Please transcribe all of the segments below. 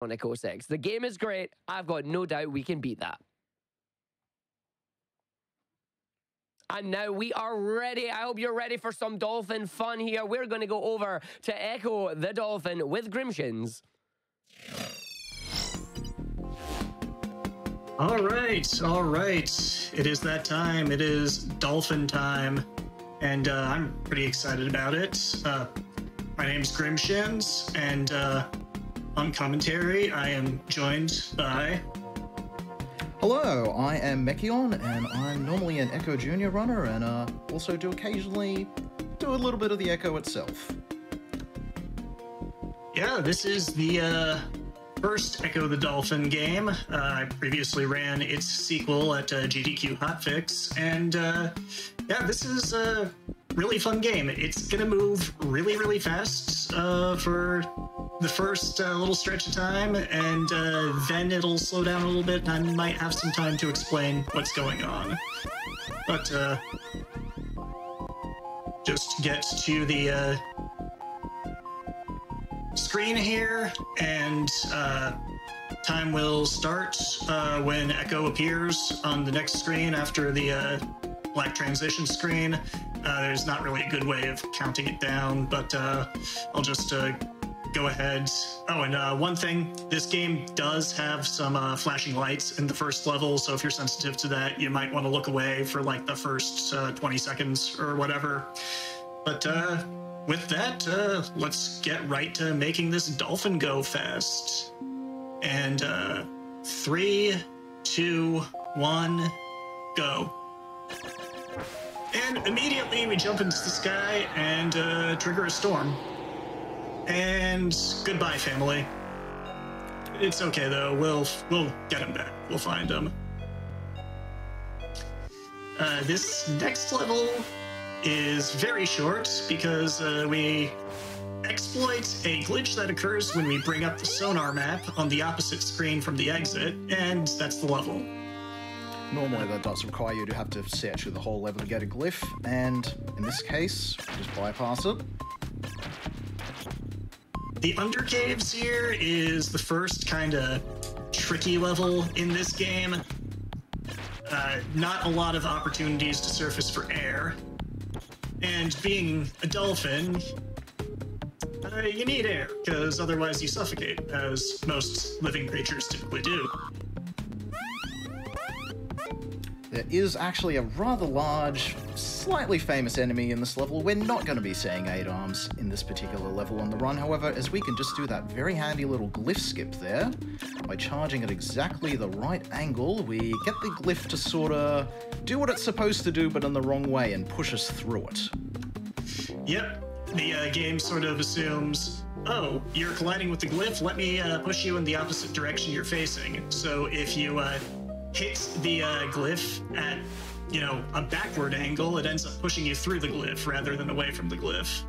on Echo 6. The game is great. I've got no doubt we can beat that. And now we are ready. I hope you're ready for some dolphin fun here. We're going to go over to Ecco the Dolphin with Grimshins. All right, all right. It is that time. It is dolphin time. And uh, I'm pretty excited about it. Uh, my name's Grimshins, and uh, on commentary, I am joined by. Hello, I am Mecheon, and I'm normally an Ecco Junior runner, and uh, also do occasionally do a little bit of the Ecco itself. Yeah, this is the uh, first Ecco the Dolphin game. Uh, I previously ran its sequel at uh, GDQ Hotfix, and uh, yeah, this is a really fun game. It's gonna move really, really fast uh, for the first uh, little stretch of time, and uh, then it'll slow down a little bit, and I might have some time to explain what's going on. But uh, just get to the uh, screen here, and uh, time will start uh, when Ecco appears on the next screen after the black transition screen. There's not really a good way of counting it down, but I'll just go ahead. Oh, and uh, one thing this game does have some uh, flashing lights in the first level, so if you're sensitive to that, you might want to look away for like the first uh, 20 seconds or whatever. But uh, with that, uh, let's get right to making this dolphin go fast. And uh, three, two, one, go. And immediately we jump into the sky and trigger a storm. And goodbye, family. It's okay though. We'll we'll get him back. We'll find him. Uh, this next level is very short because uh, we exploit a glitch that occurs when we bring up the sonar map on the opposite screen from the exit, and that's the level. Normally, that does require you to have to search through the whole level to get a glyph, and in this case, just bypass it. The Undercaves here is the first kind of tricky level in this game. Uh, not a lot of opportunities to surface for air. And being a dolphin, uh, you need air, because otherwise you suffocate, as most living creatures typically do. There is actually a rather large, slightly famous enemy in this level. We're not going to be seeing eight arms in this particular level on the run, however, as we can just do that very handy little glyph skip there. By charging at exactly the right angle, we get the glyph to sort of do what it's supposed to do, but in the wrong way, and push us through it. Yep, the uh, game sort of assumes, oh, you're colliding with the glyph, let me uh, push you in the opposite direction you're facing. So if you uh, hit the uh, glyph at, you know, a backward angle, it ends up pushing you through the glyph rather than away from the glyph.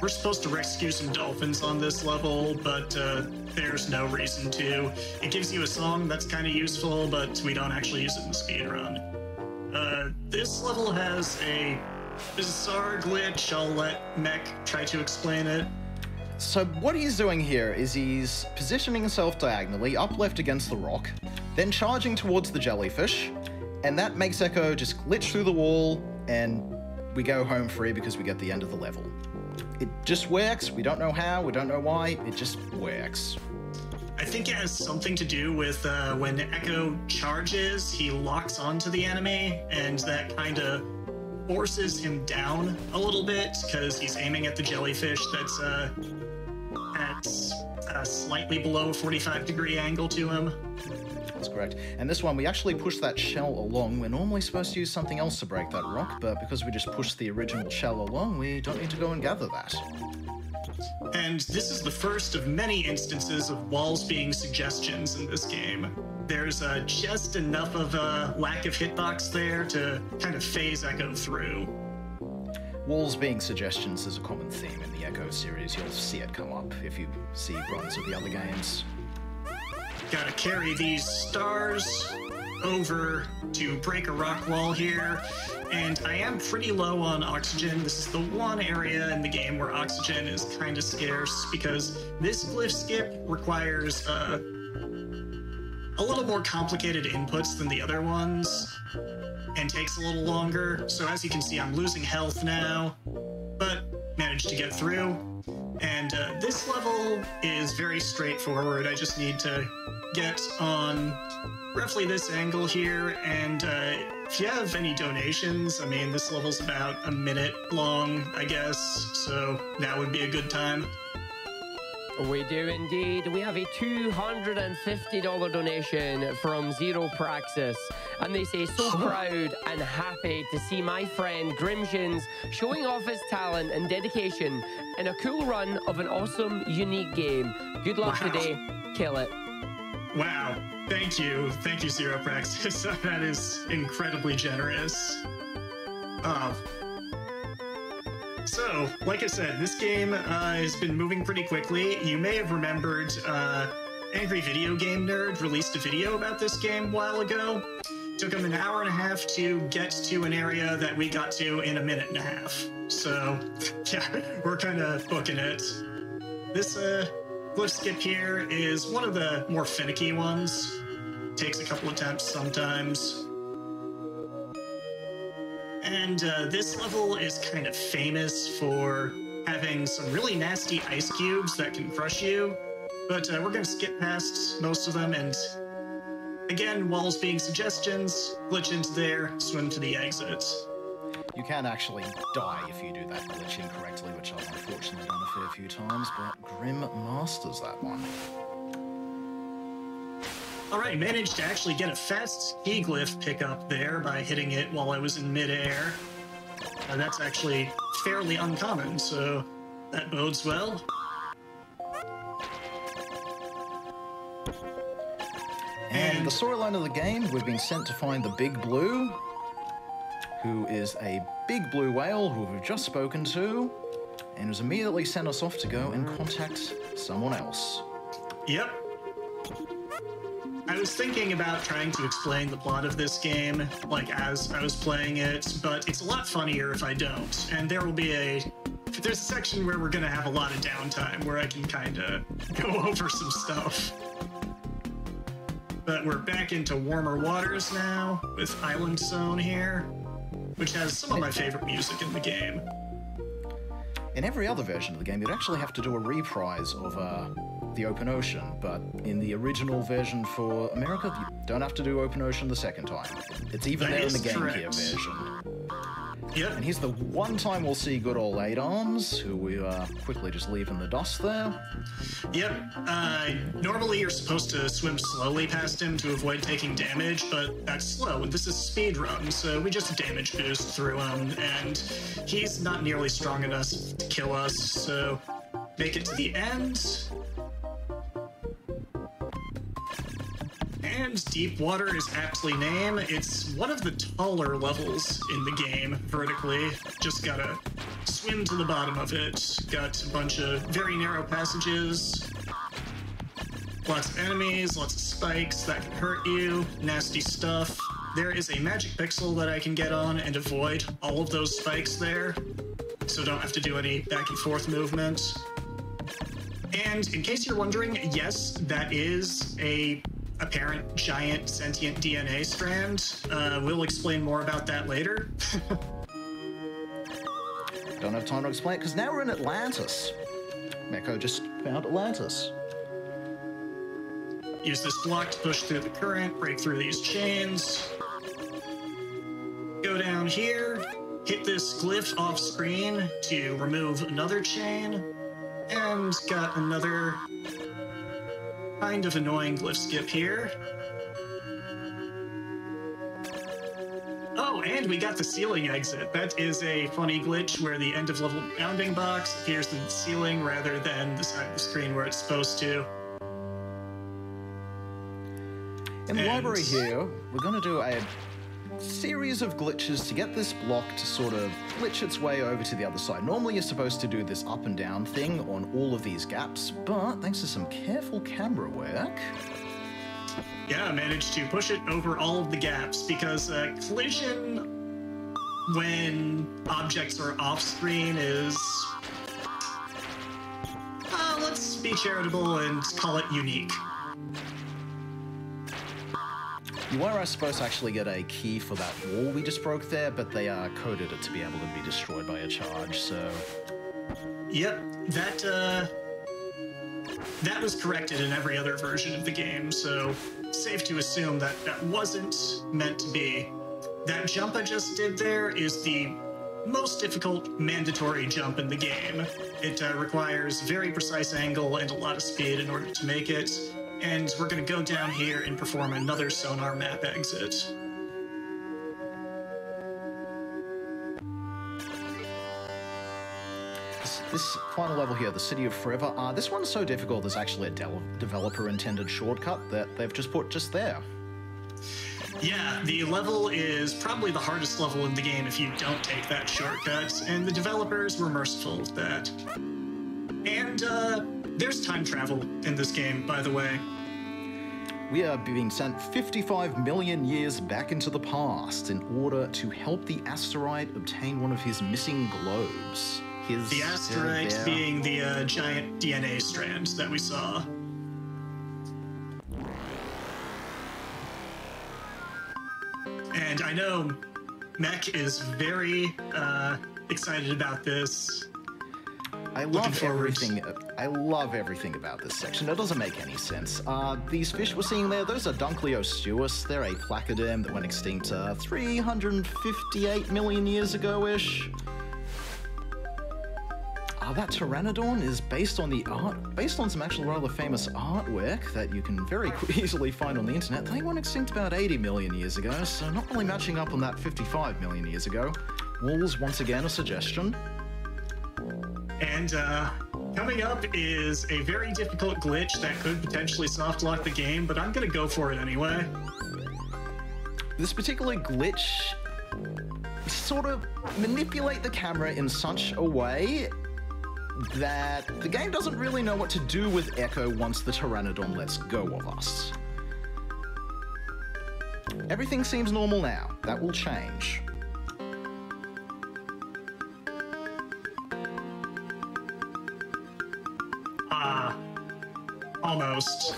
We're supposed to rescue some dolphins on this level, but uh, there's no reason to. It gives you a song that's kind of useful, but we don't actually use it in the speedrun. Uh, this level has a bizarre glitch. I'll let Mech try to explain it. So what he's doing here is he's positioning himself diagonally, up left against the rock, then charging towards the jellyfish, and that makes Ecco just glitch through the wall, and we go home free because we get the end of the level. It just works, we don't know how, we don't know why, it just works. I think it has something to do with uh, when Ecco charges, he locks onto the enemy, and that kind of forces him down a little bit because he's aiming at the jellyfish that's uh, at a slightly below 45 degree angle to him. That's correct. And this one, we actually push that shell along. We're normally supposed to use something else to break that rock, but because we just push the original shell along, we don't need to go and gather that. And this is the first of many instances of walls being suggestions in this game. There's uh, just enough of a lack of hitbox there to kind of phase Ecco through. Walls being suggestions is a common theme in the Ecco series. You'll see it come up if you see runs of the other games. Gotta carry these stars over to break a rock wall here. And I am pretty low on oxygen. This is the one area in the game where oxygen is kind of scarce because this glyph skip requires uh, a little more complicated inputs than the other ones and takes a little longer. So as you can see, I'm losing health now, but managed to get through. And uh, this level is very straightforward. I just need to get on roughly this angle here. And uh, if you have any donations, I mean, this level's about a minute long, I guess. So now would be a good time. We do indeed. We have a $250 donation from Zero Praxis. And they say, so proud and happy to see my friend Grimshins showing off his talent and dedication in a cool run of an awesome, unique game. Good luck Wow. today. Kill it. Wow. Thank you. Thank you, Zero Praxis. that is incredibly generous. Uh, so, like I said, this game uh, has been moving pretty quickly. You may have remembered uh, Angry Video Game Nerd released a video about this game a while ago. Took him an hour and a half to get to an area that we got to in a minute and a half. So, yeah, we're kind of booking it. This uh, glyph skip here is one of the more finicky ones. Takes a couple attempts sometimes. And uh, this level is kind of famous for having some really nasty ice cubes that can crush you. But uh, we're going to skip past most of them. And again, walls being suggestions, glitch into there, swim to the exit. You can actually die if you do that glitch incorrectly, which I've unfortunately done a fair few times, but Grim masters that one. All right, managed to actually get a fast key glyph pickup there by hitting it while I was in midair. Uh, that's actually fairly uncommon, so that bodes well. And And- the storyline of the game, we've been sent to find the Big Blue, who is a big blue whale who we've just spoken to, and has immediately sent us off to go and contact someone else. Yep. I was thinking about trying to explain the plot of this game, like as I was playing it, but it's a lot funnier if I don't. And there will be a there's a section where we're gonna have a lot of downtime where I can kind of go over some stuff. But we're back into warmer waters now with Island Zone here, which has some of my favorite music in the game. In every other version of the game, you'd actually have to do a reprise of uh, the Open Ocean, but in the original version for America, you don't have to do Open Ocean the second time. It's even That there in the Game Gear version. Yep. And here's the one time we'll see good old Eight Arms, who we uh, quickly just leave in the dust there. Yep. Uh, normally you're supposed to swim slowly past him to avoid taking damage, but that's slow. And this is speed run, so we just damage boost through him, and he's not nearly strong enough to kill us. So make it to the end. And Deep Water is aptly named. It's one of the taller levels in the game vertically. Just gotta swim to the bottom of it. Got a bunch of very narrow passages. Lots of enemies, lots of spikes that can hurt you, nasty stuff. There is a magic pixel that I can get on and avoid all of those spikes there, so don't have to do any back and forth movement. And in case you're wondering, yes, that is a apparent giant sentient DNA strand. Uh, we'll explain more about that later. Don't have time to explain it because now we're in Atlantis. Meko just found Atlantis. Use this block to push through the current, break through these chains. Go down here, hit this glyph off screen to remove another chain, and got another kind of annoying glyph skip here. Oh, and we got the ceiling exit. That is a funny glitch where the end of level bounding box appears in the ceiling rather than the side of the screen where it's supposed to. In the And- library here, we're going to do a series of glitches to get this block to sort of glitch its way over to the other side. Normally, you're supposed to do this up and down thing on all of these gaps, but thanks to some careful camera work, Yeah, I managed to push it over all of the gaps because uh, collision when objects are off screen is. Uh, let's be charitable and call it unique. You were, I suppose, to actually get a key for that wall we just broke there, but they uh, coded it to be able to be destroyed by a charge, so. Yep, that uh, that was corrected in every other version of the game, so safe to assume that that wasn't meant to be. That jump I just did there is the most difficult mandatory jump in the game. It uh, requires very precise angle and a lot of speed in order to make it. And we're going to go down here and perform another sonar map exit. This, this final level here, the City of Forever, uh, this one's so difficult there's actually a del- developer intended shortcut that they've just put just there. Yeah, the level is probably the hardest level in the game if you don't take that shortcut, and the developers were merciful with that. And uh, there's time travel in this game, by the way. We are being sent 55 million years back into the past in order to help the asteroid obtain one of his missing globes. His The asteroid being the uh, giant DNA strand that we saw. And I know Mech is very uh, excited about this. I love everything. I love everything about this section. It doesn't make any sense. Uh, these fish we're seeing there, those are Dunkleosteus. They're a placoderm that went extinct uh, 358 million years ago-ish. Uh, that Pteranodon is based on the art, based on some actual rather famous artwork that you can very easily find on the internet. They went extinct about 80 million years ago, so not really matching up on that 55 million years ago. Walls, once again, a suggestion. And uh, coming up is a very difficult glitch that could potentially soft lock the game, but I'm gonna go for it anyway. This particular glitch sort of manipulate the camera in such a way that the game doesn't really know what to do with Ecco once the Pteranodon lets go of us. Everything seems normal now. That will change. Almost.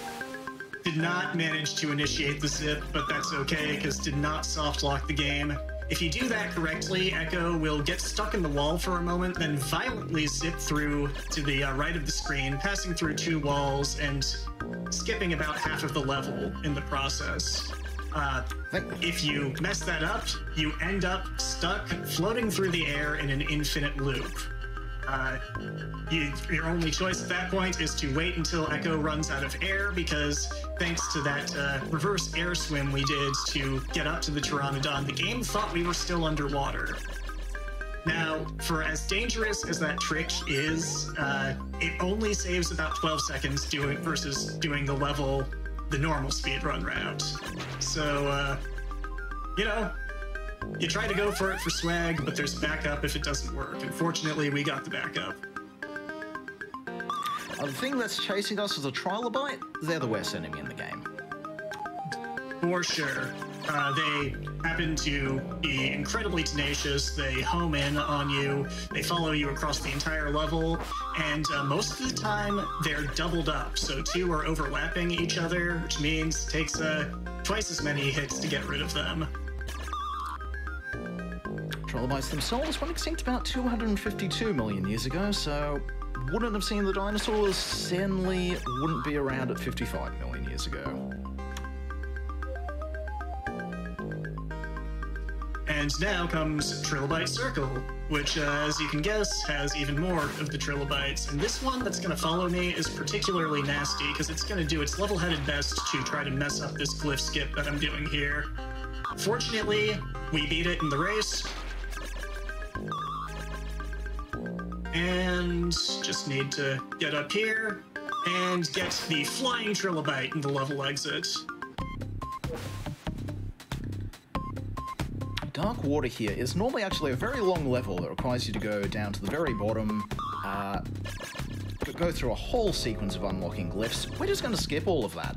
Did not manage to initiate the zip, but that's okay because did not soft lock the game. If you do that correctly, Ecco will get stuck in the wall for a moment, then violently zip through to the uh, right of the screen, passing through two walls and skipping about half of the level in the process. Uh, if you mess that up, you end up stuck floating through the air in an infinite loop. Uh, you, your only choice at that point is to wait until Ecco runs out of air because thanks to that uh, reverse air swim we did to get up to the Pteranodon, the game thought we were still underwater. Now, for as dangerous as that trick is, uh, it only saves about 12 seconds doing versus doing the level, the normal speedrun route. So, uh, you know, you try to go for it for swag, but there's backup if it doesn't work. Unfortunately, we got the backup. Uh, the thing that's chasing us is a trilobite. They're the worst enemy in the game. For sure. Uh, they happen to be incredibly tenacious. They home in on you. They follow you across the entire level. And uh, most of the time, they're doubled up. So two are overlapping each other, which means it takes uh, twice as many hits to get rid of them. Trilobites themselves went extinct about 252 million years ago, so wouldn't have seen the dinosaurs, certainly wouldn't be around at 55 million years ago. And now comes Trilobite Circle, which, uh, as you can guess, has even more of the trilobites. And this one that's going to follow me is particularly nasty because it's going to do its level headed best to try to mess up this glyph skip that I'm doing here. Fortunately, we beat it in the race. And just need to get up here and get the flying trilobite in the level exit. Dark Water here is normally actually a very long level that requires you to go down to the very bottom, uh, go through a whole sequence of unlocking glyphs. We're just going to skip all of that.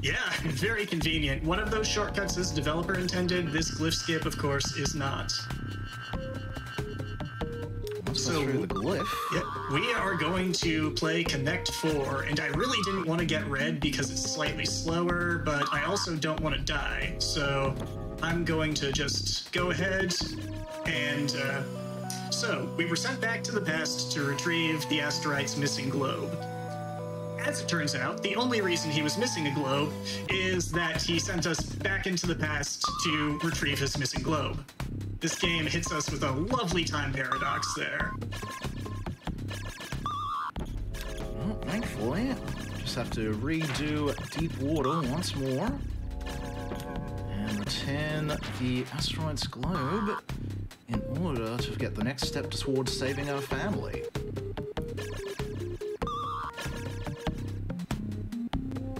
Yeah, very convenient. One of those shortcuts is developer intended. This glyph skip, of course, is not. Us through the glyph. Yeah, we are going to play Connect 4, and I really didn't want to get red because it's slightly slower, but I also don't want to die. So I'm going to just go ahead and. Uh, so, we were sent back to the past to retrieve the asteroid's missing globe. As it turns out, the only reason he was missing a globe is that he sent us back into the past to retrieve his missing globe. This game hits us with a lovely time paradox there. Well, thankfully, just have to redo Deep Water once more. And return the asteroid's globe in order to get the next step towards saving our family.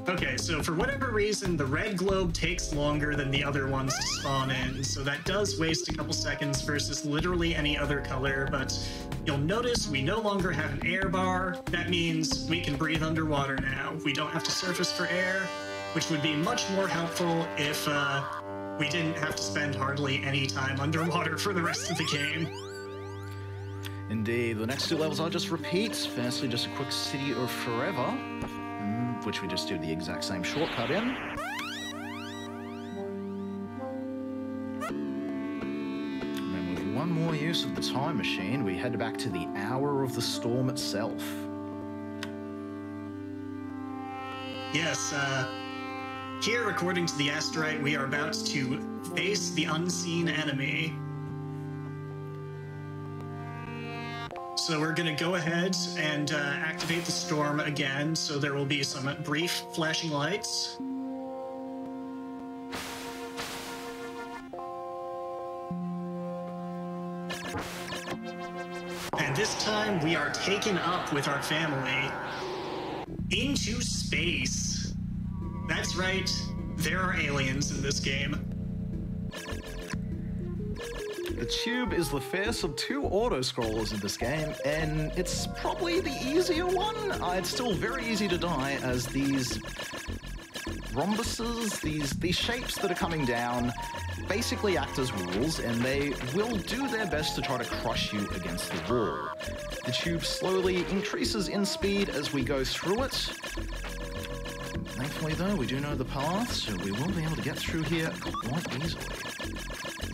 Okay, so for whatever reason, the red globe takes longer than the other ones to spawn in, so that does waste a couple seconds versus literally any other color, but you'll notice we no longer have an air bar. That means we can breathe underwater now. We don't have to surface for air, which would be much more helpful if uh, we didn't have to spend hardly any time underwater for the rest of the game. Indeed, the next two levels are just repeats. Firstly, just a quick City of Forever, which we just do the exact same shortcut in. And then with one more use of the time machine, we head back to the Hour of the Storm itself. Yes, uh, here, according to the asteroid, we are about to face the unseen enemy. So we're going to go ahead and uh, activate the storm again, so there will be some brief flashing lights. And this time we are taken up with our family into space. That's right, there are aliens in this game. The tube is the first of two auto scrollers in this game, and it's probably the easier one. Uh, it's still very easy to die as these rhombuses, these these shapes that are coming down, basically act as walls, and they will do their best to try to crush you against the wall. The tube slowly increases in speed as we go through it. Thankfully, though, we do know the path, so we will be able to get through here quite easily.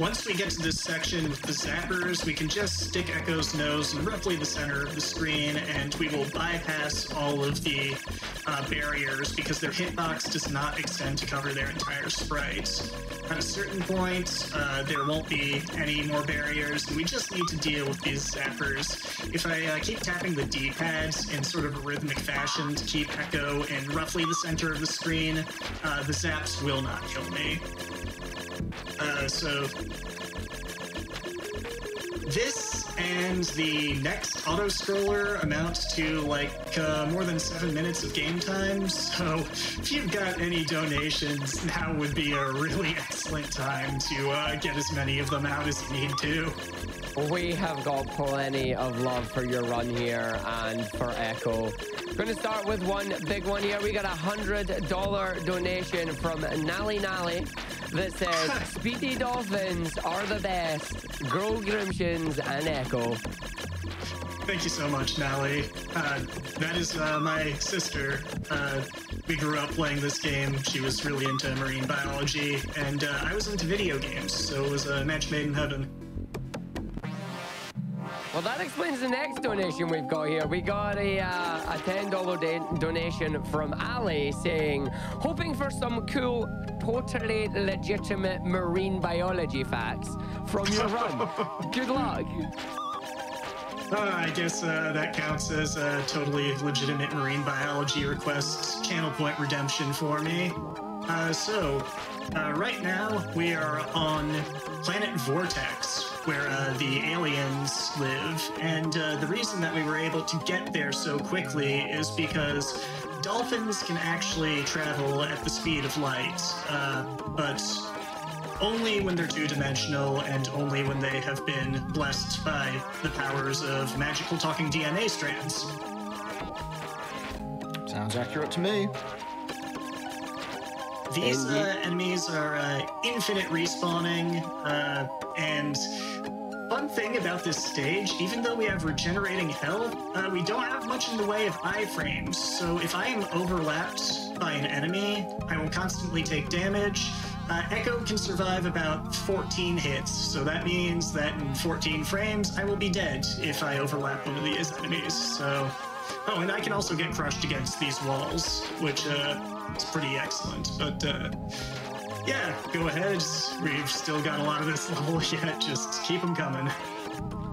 Once we get to this section with the zappers, we can just stick Ecco's nose in roughly the center of the screen, and we will bypass all of the uh, barriers because their hitbox does not extend to cover their entire sprite. At a certain point, uh, there won't be any more barriers, and we just need to deal with these zappers. If I uh, keep tapping the D-pads in sort of a rhythmic fashion to keep Ecco in roughly the center of the screen, uh, the zaps will not kill me. Uh, so this and the next auto scroller amount to like uh, more than seven minutes of game time. So if you've got any donations, now would be a really excellent time to uh, get as many of them out as you need to. We have got plenty of love for your run here and for Ecco. Going to start with one big one here. We got a hundred dollar donation from Nally Nally that says Speedy Dolphins are the best. Grow Grimshins and Ecco. Thank you so much, Nally. Uh, that is uh, my sister. Uh, we grew up playing this game. She was really into marine biology, and uh, I was into video games, so it was a match made in heaven. Well, that explains the next donation we've got here. We got a, uh, a $10 da- donation from Ali saying, hoping for some cool, totally legitimate marine biology facts from your run. Good luck. Uh, I guess uh, that counts as a totally legitimate marine biology request, channel point redemption for me. Uh, so, uh, right now we are on planet Vortex, where uh, the aliens live, and uh, the reason that we were able to get there so quickly is because dolphins can actually travel at the speed of light, uh, but only when they're two dimensional and only when they have been blessed by the powers of magical talking DNA strands. Sounds accurate to me. These uh, enemies are uh, infinite respawning, uh, and thing about this stage, even though we have regenerating health, uh, we don't have much in the way of iframes. So if I am overlapped by an enemy, I will constantly take damage. Uh, Ecco can survive about 14 hits, so that means that in 14 frames, I will be dead if I overlap one of these enemies. So, oh, and I can also get crushed against these walls, which uh, is pretty excellent. But uh, yeah, go ahead. We've still got a lot of this level yet. Just keep them coming.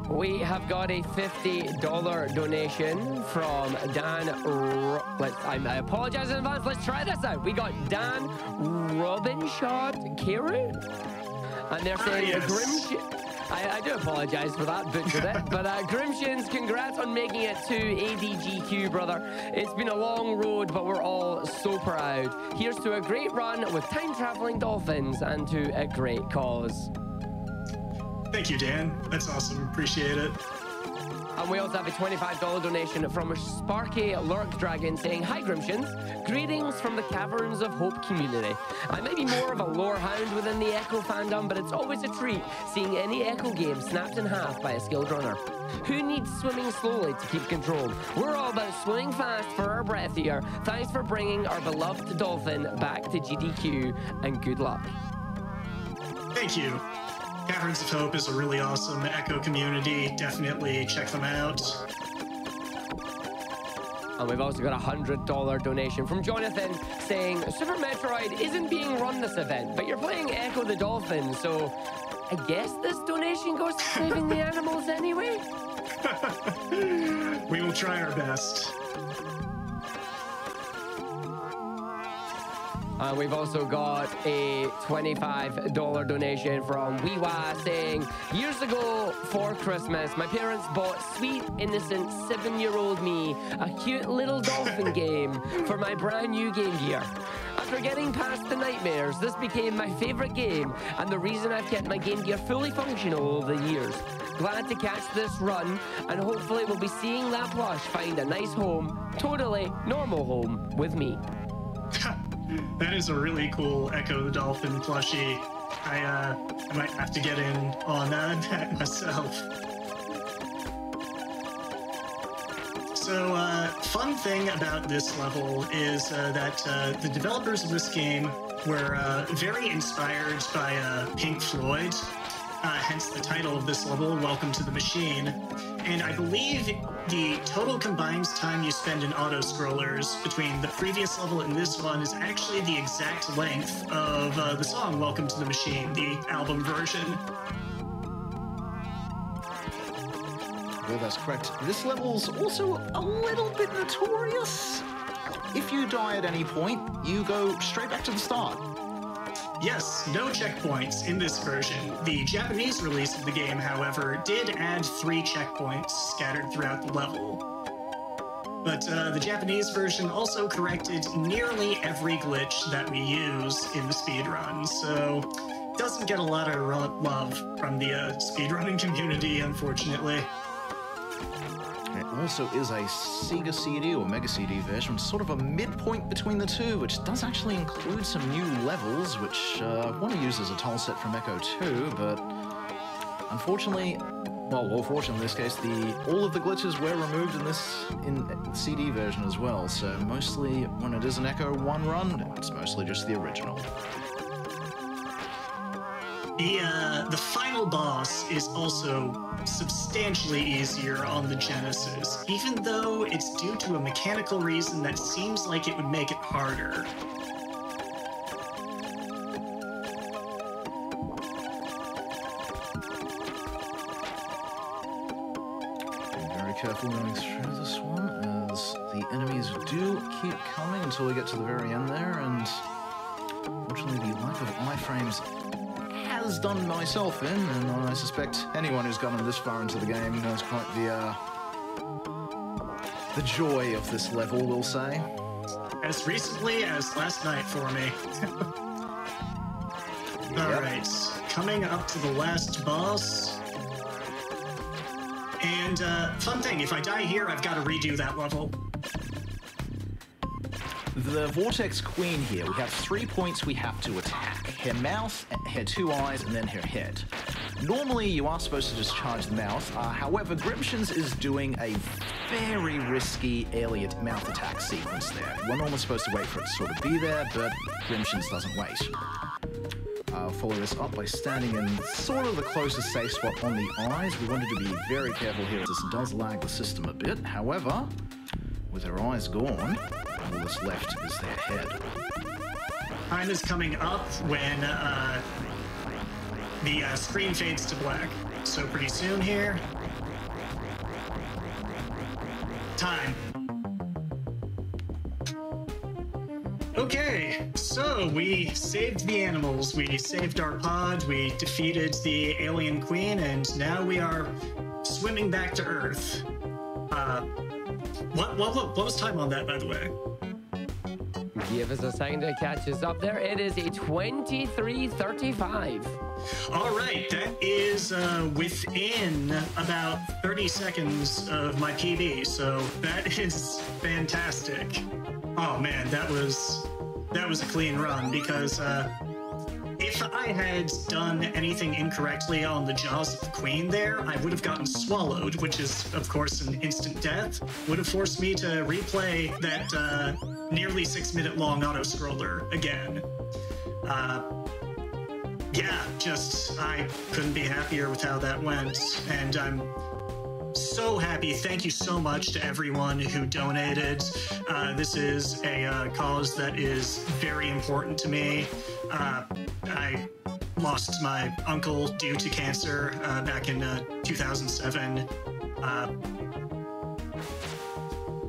We have got a $50 donation from Dan. Ro- Let's, I I apologize in advance. Let's try this out. We got Dan Robinshot Carew. And they're ah, saying yes. Grimsh. I, I do apologize for that, butchered it. But uh, Grimshins, congrats on making it to ADGQ, brother. It's been a long road, but we're all so proud. Here's to a great run with time traveling dolphins and to a great cause. Thank you, Dan. That's awesome. Appreciate it. And we also have a $25 donation from a Sparky Lurk Dragon saying, Hi Grimshins, greetings from the Caverns of Hope community. I may be more of a lore hound within the Ecco fandom, but it's always a treat seeing any Ecco game snapped in half by a skilled runner. Who needs swimming slowly to keep control? We're all about swimming fast for our breath here. Thanks for bringing our beloved dolphin back to GDQ, and good luck. Thank you. Caverns of Hope is a really awesome Ecco community. Definitely check them out. And we've also got a hundred dollar donation from Jonathan saying Super Metroid isn't being run this event, but you're playing Ecco the Dolphin, so I guess this donation goes to saving the animals anyway. We will try our best. And we've also got a $25 donation from Weewa saying, Years ago for Christmas, my parents bought sweet, innocent seven year old me a cute little dolphin game for my brand new Game Gear. After getting past the nightmares, this became my favorite game and the reason I've kept my Game Gear fully functional over the years. Glad to catch this run, and hopefully, we'll be seeing that plush find a nice home, totally normal home, with me. That is a really cool Ecco the Dolphin plushie. I, uh, I might have to get in on uh, that myself. So, uh, fun thing about this level is uh, that uh, the developers of this game were uh, very inspired by Pink Floyd, hence the title of this level, Welcome to the Machine. And I believe the total combined time you spend in auto scrollers between the previous level and this one is actually the exact length of uh, the song Welcome to the Machine, the album version. Well, that's correct. This level's also a little bit notorious. If you die at any point, you go straight back to the start. Yes, no checkpoints in this version. The Japanese release of the game, however, did add three checkpoints scattered throughout the level. But uh, the Japanese version also corrected nearly every glitch that we use in the speedrun, so doesn't get a lot of love from the uh, speedrunning community, unfortunately. Also is a Sega CD or Mega CD version, sort of a midpoint between the two, which does actually include some new levels, which uh, I want to use as a tile set from Ecco 2, but unfortunately, well, or fortunately in this case, the all of the glitches were removed in this in CD version as well. So mostly when it is an Ecco 1 run, it's mostly just the original. The uh, the final boss is also substantially easier on the Genesis, even though it's due to a mechanical reason that seems like it would make it harder. Very careful going through this one, as the enemies do keep coming until we get to the very end there, and unfortunately, the lack of iframes has done myself in, and I suspect anyone who's gotten this far into the game knows quite the uh, the joy of this level, we'll say. As recently as last night for me. All Yep. right, coming up to the last boss. And uh, fun thing, if I die here, I've got to redo that level. the Vortex Queen here, we have three points we have to attack. Her mouth, her two eyes, and then her head. Normally, you are supposed to just charge the mouth. Uh, however, Grimshins is doing a very risky Elliot mouth attack sequence there. We're normally supposed to wait for it to sort of be there, but Grimshins doesn't wait. Uh, follow this up by standing in sort of the closest safe spot on the eyes. We wanted to be very careful here this does lag the system a bit. However, with her eyes gone, all that's left is their head. Time is coming up when uh, the uh, screen fades to black. So pretty soon here. Time. Okay, so we saved the animals, we saved our pod, we defeated the alien queen, and now we are swimming back to Earth. Uh, what, what, what, what was time on that, by the way? Give us a second to catch us up there. It is a 23:35. All right, that is uh, within about 30 seconds of my PB, so that is fantastic. Oh man, that was that was a clean run because uh, if I had done anything incorrectly on the jaws of the queen there, I would have gotten swallowed, which is of course an instant death. Would have forced me to replay that uh, nearly six minute long auto scroller again. Uh, yeah, just I couldn't be happier with how that went, and I'm so happy. Thank you so much to everyone who donated. Uh, this is a uh, cause that is very important to me. Uh, I lost my uncle due to cancer uh, back in uh, 2007. Uh,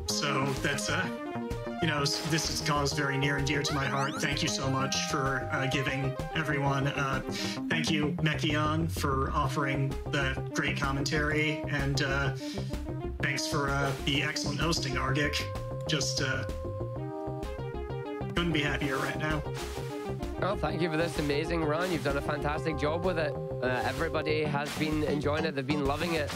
so that's uh, you know, this is cause very near and dear to my heart. Thank you so much for uh, giving everyone. Thank you, Mecheon, for offering the great commentary, and thanks for the excellent hosting, Argick. Just couldn't be happier right now. Well, thank you for this amazing run. You've done a fantastic job with it. Uh, everybody has been enjoying it. They've been loving it.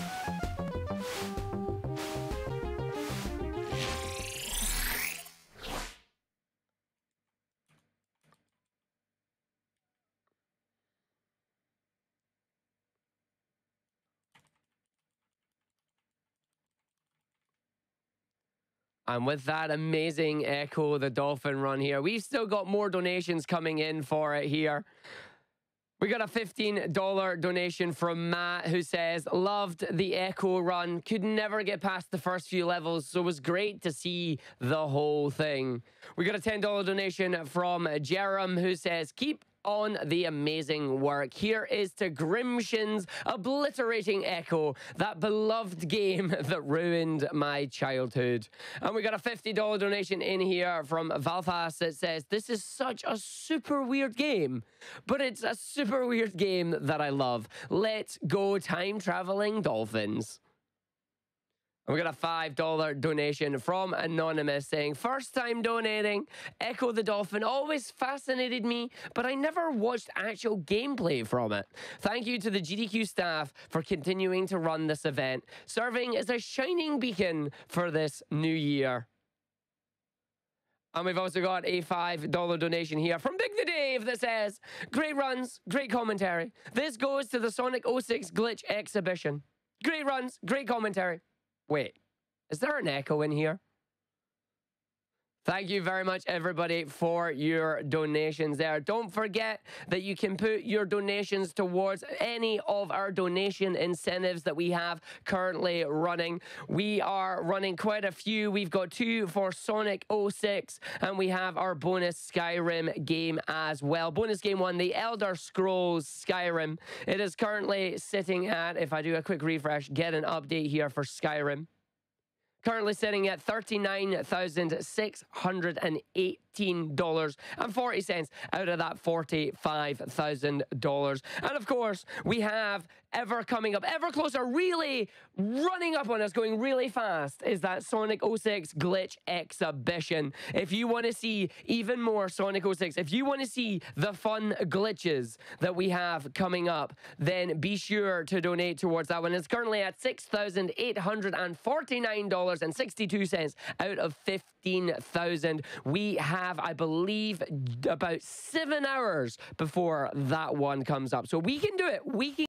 And with that amazing Ecco the Dolphin run here, we've still got more donations coming in for it here. We got a $15 donation from Matt who says, Loved the Ecco run. Could never get past the first few levels, so it was great to see the whole thing. We got a $10 donation from Jerem who says, Keep on the amazing work. Here is to Grimshin's obliterating Ecco, that beloved game that ruined my childhood. And we got a $50 donation in here from Valfast that says, This is such a super weird game, but it's a super weird game that I love. Let's go time traveling dolphins. We got a $5 donation from Anonymous saying, First time donating, Ecco the Dolphin always fascinated me, but I never watched actual gameplay from it. Thank you to the GDQ staff for continuing to run this event, serving as a shining beacon for this new year. And we've also got a $5 donation here from Big the Dave that says, Great runs, great commentary. This goes to the Sonic 06 Glitch exhibition. Great runs, great commentary. Wait, is there an echo in here? Thank you very much, everybody, for your donations there. Don't forget that you can put your donations towards any of our donation incentives that we have currently running. We are running quite a few. We've got two for Sonic 06, and we have our bonus Skyrim game as well. Bonus game one, The Elder Scrolls Skyrim. It is currently sitting at, if I do a quick refresh, get an update here for Skyrim currently sitting at 39,608 $18.40 out of that $45,000. And of course, we have ever coming up, ever closer, really running up on us, going really fast, is that Sonic 06 Glitch Exhibition. If you want to see even more Sonic 06, if you want to see the fun glitches that we have coming up, then be sure to donate towards that one. It's currently at $6,849.62 out of 15,000. We have, I believe, about seven hours before that one comes up. So we can do it. We can